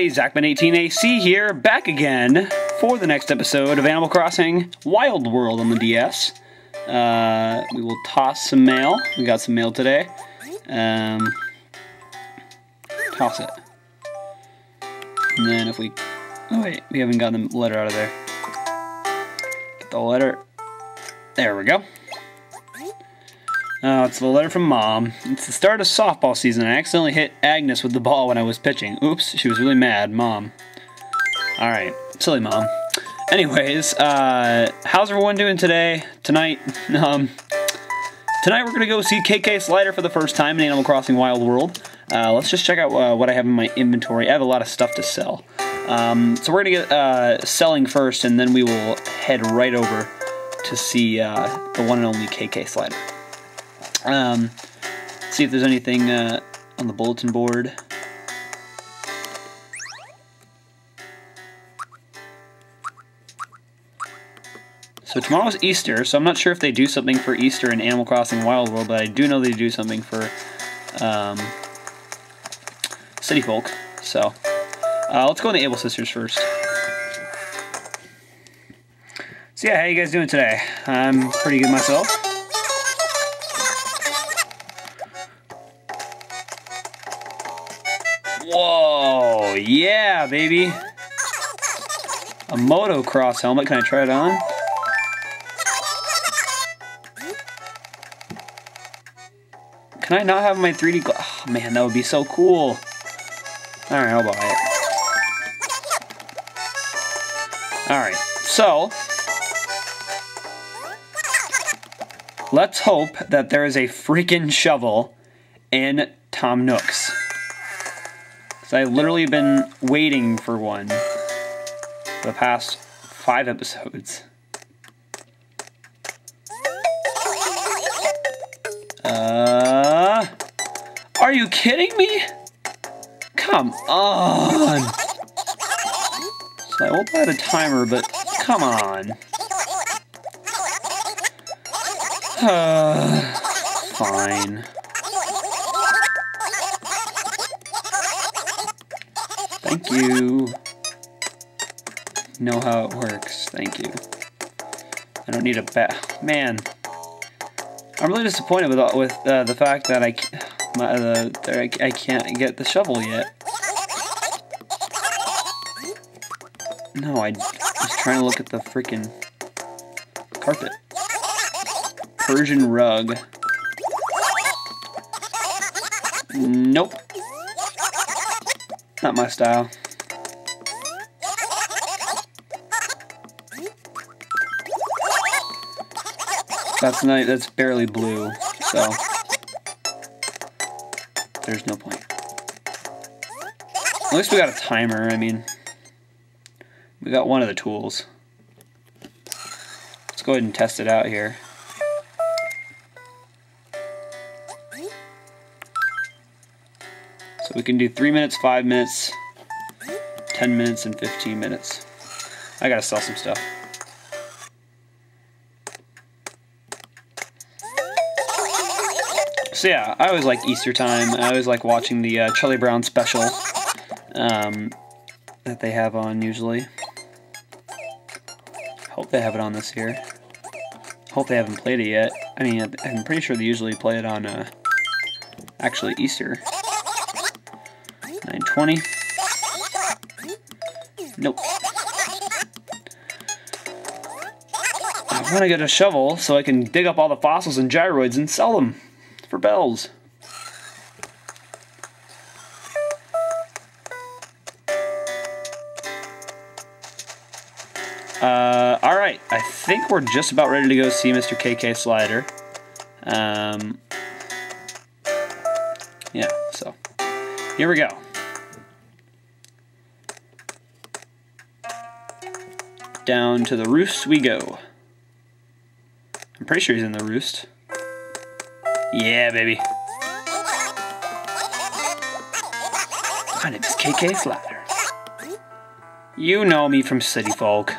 everybody, Zachman18AC here, back again for the next episode of Animal Crossing Wild World on the DS. Uh, we will toss some mail. We got some mail today. Um, toss it. And then if we... Oh wait, we haven't gotten the letter out of there. Get the letter. There we go. Oh, it's the letter from Mom. It's the start of softball season. I accidentally hit Agnes with the ball when I was pitching. Oops, she was really mad. Mom. Alright, silly Mom. Anyways, uh, how's everyone doing today? Tonight? Um, tonight we're to go see KK Slider for the first time in Animal Crossing Wild World. Uh, let's just check out uh, what I have in my inventory. I have a lot of stuff to sell. Um, so we're to get uh, selling first, and then we will head right over to see uh, the one and only KK Slider. Um, see if there's anything uh, on the bulletin board. So tomorrow's Easter, so I'm not sure if they do something for Easter in Animal Crossing Wild World, but I do know they do something for um, City Folk. So uh, let's go on the Able Sisters first. So yeah, how you guys doing today? I'm pretty good myself. Whoa, yeah, baby. A motocross helmet. Can I try it on? Can I not have my 3D Oh, man, that would be so cool. Alright, I'll buy it. Alright, so... Let's hope that there is a freaking shovel in Tom Nook's. Because I've literally been waiting for one for the past five episodes. Uh, are you kidding me? Come on. So I won't buy the timer, but come on. Uh, fine. Thank you. Know how it works. Thank you. I don't need a bat. Man, I'm really disappointed with with uh, the fact that I my, uh, I can't get the shovel yet. No, I was trying to look at the freaking carpet. Persian rug. Nope. Not my style. That's not, that's barely blue, so there's no point. At least we got a timer, I mean, we got one of the tools. Let's go ahead and test it out here. So we can do 3 minutes, 5 minutes, 10 minutes, and 15 minutes. I gotta sell some stuff. So yeah, I always like Easter time. I always like watching the uh, Charlie Brown special um, that they have on usually. Hope they have it on this year. Hope they haven't played it yet. I mean, I'm pretty sure they usually play it on uh, actually Easter. 920. Nope. I want to get a shovel so I can dig up all the fossils and gyroids and sell them for bells. Uh, Alright, I think we're just about ready to go see Mr. KK Slider. Um, yeah, so here we go. Down to the roost we go. I'm pretty sure he's in the roost. Yeah, baby. My name is KK Slider. You know me from City Folk.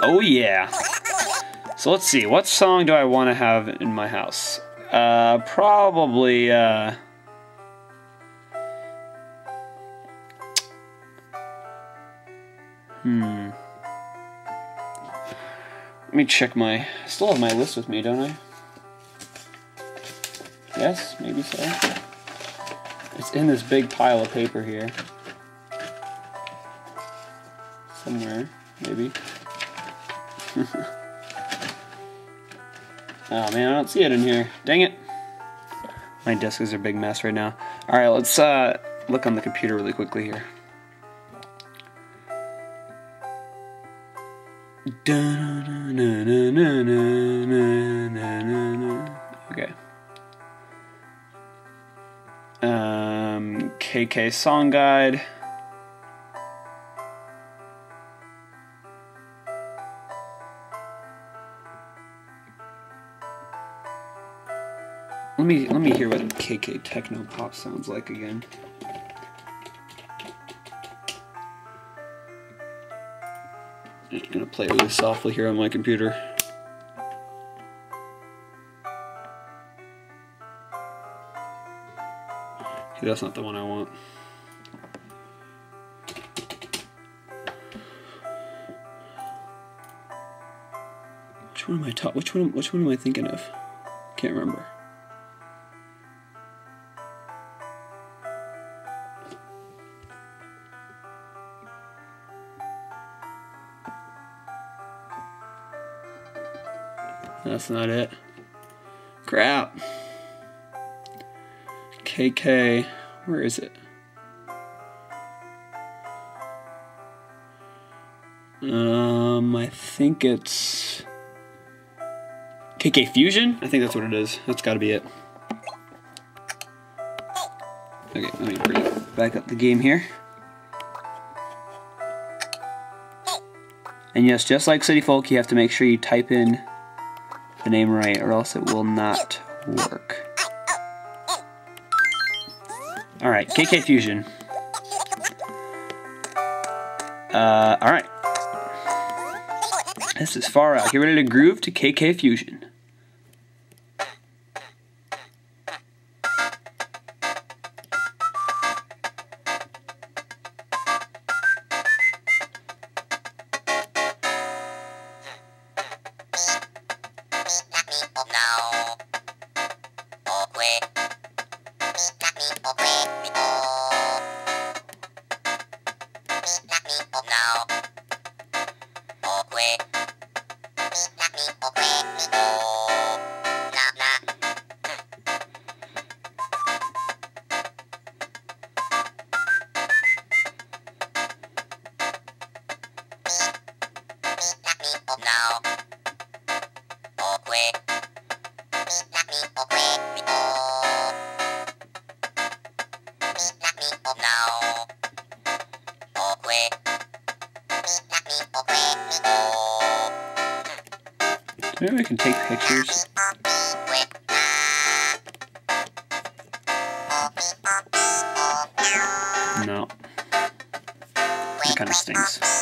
Oh yeah. So let's see, what song do I want to have in my house? Uh, probably, uh... Hmm. Let me check my. I still have my list with me, don't I? Yes, maybe so. It's in this big pile of paper here. Somewhere, maybe. oh man, I don't see it in here. Dang it. My desk is a big mess right now. Alright, let's uh, look on the computer really quickly here. Okay. Um, KK Song Guide. Let me let me hear what KK Techno Pop sounds like again. Just gonna play really softly here on my computer. That's not the one I want. Which one am I talking? Which one? Which one am I thinking of? Can't remember. That's not it. Crap. KK, where is it? Um, I think it's KK Fusion. I think that's what it is. That's got to be it. Okay, let me bring back up the game here. And yes, just like City Folk, you have to make sure you type in the name right, or else it will not work. Alright, KK Fusion. Uh, alright. This is far out. Get ready to groove to KK Fusion. Maybe I can take pictures. No. That kind of stinks.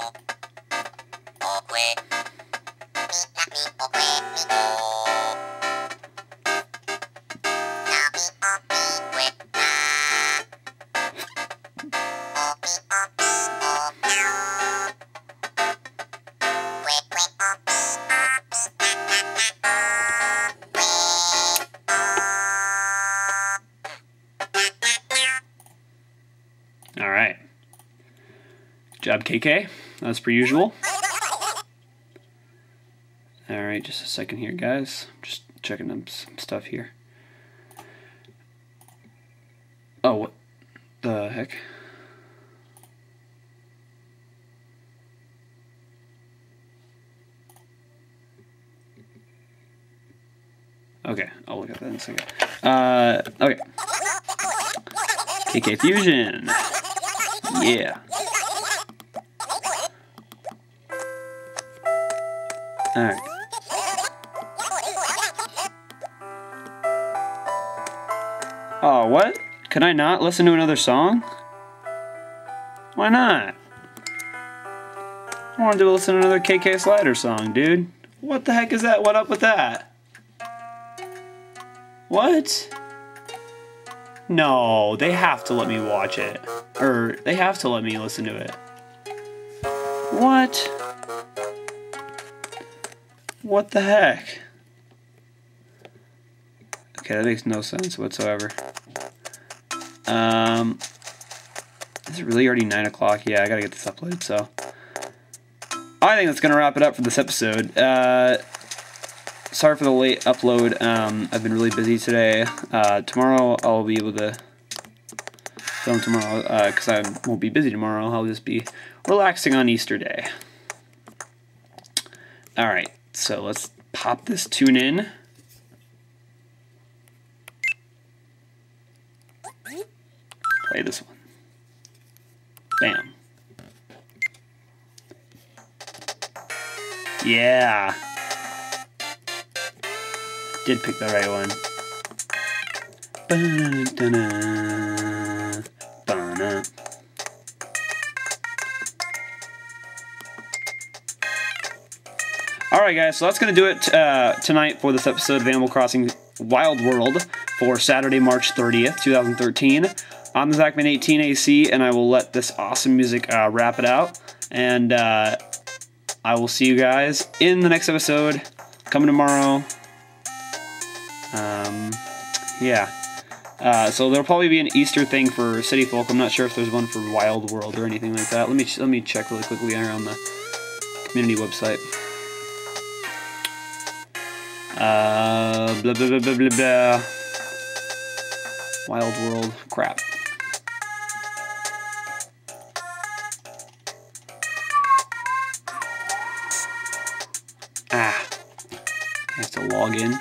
Job KK, as per usual. All right, just a second here, guys. Just checking up some stuff here. Oh, what the heck? Okay, I'll look at that in a second. Uh, okay. KK Fusion. Yeah. Alright. Oh, what? Can I not listen to another song? Why not? I wanted to listen to another KK Slider song, dude. What the heck is that? What up with that? What? No, they have to let me watch it. Or, they have to let me listen to it. What? What the heck? Okay, that makes no sense whatsoever. Um, is it really already 9 o'clock? Yeah, I gotta get this uploaded, so. I think that's gonna wrap it up for this episode. Uh, sorry for the late upload. Um, I've been really busy today. Uh, tomorrow I'll be able to film tomorrow, because uh, I won't be busy tomorrow. I'll just be relaxing on Easter Day. Alright, so let's pop this tune in. Play this one. Bam. Yeah. Did pick the right one. Ba-da. Alright guys, so that's going to do it uh, tonight for this episode of Animal Crossing Wild World for Saturday, March 30th, 2013. I'm the Zachman18AC, and I will let this awesome music uh, wrap it out. And uh, I will see you guys in the next episode, coming tomorrow. Um, yeah. Uh, so there'll probably be an Easter thing for City Folk. I'm not sure if there's one for Wild World or anything like that. Let me let me check really quickly on the community website. Uh, blah blah blah blah blah blah. Wild World crap. Ah, I have to log in.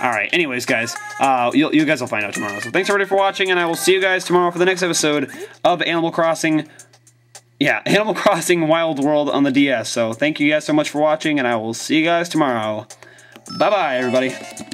All right. Anyways, guys, uh, you guys will find out tomorrow. So thanks everybody for watching, and I will see you guys tomorrow for the next episode of Animal Crossing. Yeah, Animal Crossing Wild World on the DS. So thank you guys so much for watching, and I will see you guys tomorrow. Bye bye, everybody.